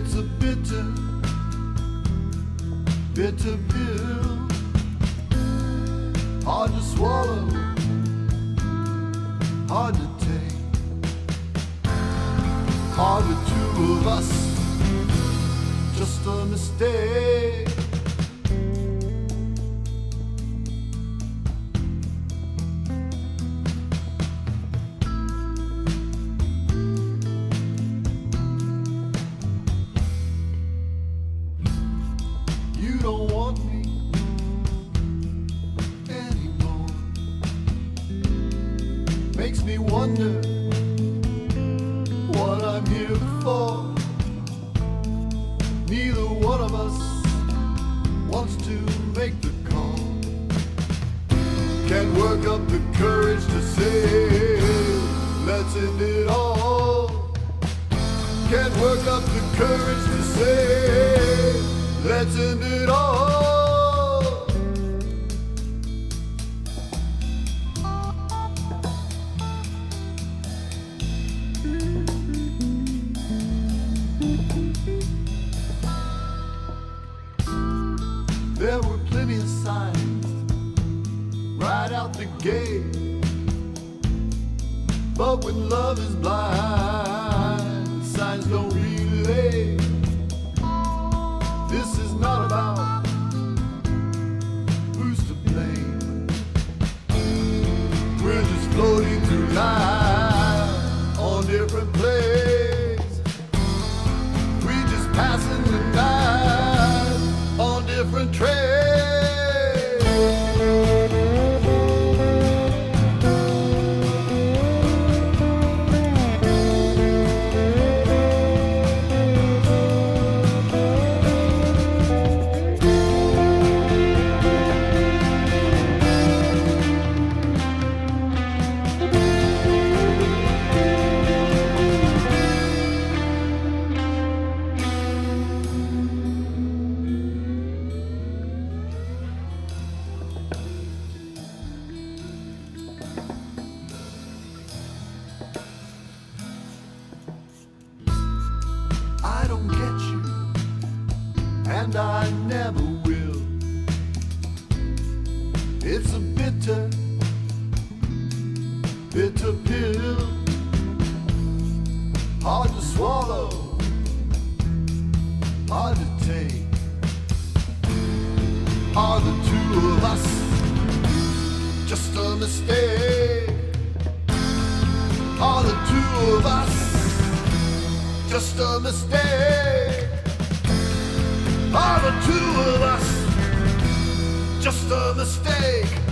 It's a bitter, bitter pill, hard to swallow, hard to take. Are the two of us just a mistake? Don't want me anymore. Makes me wonder what I'm here for. Neither one of us wants to make the call. Can't work up the courage to say, let's end it all. Can't work up the courage to say, let's it all. There were plenty of signs right out the gate. But when love is blind, signs don't relate. Passing the night It's a bitter, bitter pill, hard to swallow, hard to take. Are the two of us just a mistake? Are the two of us? just a mistake. Are the two of us just a mistake?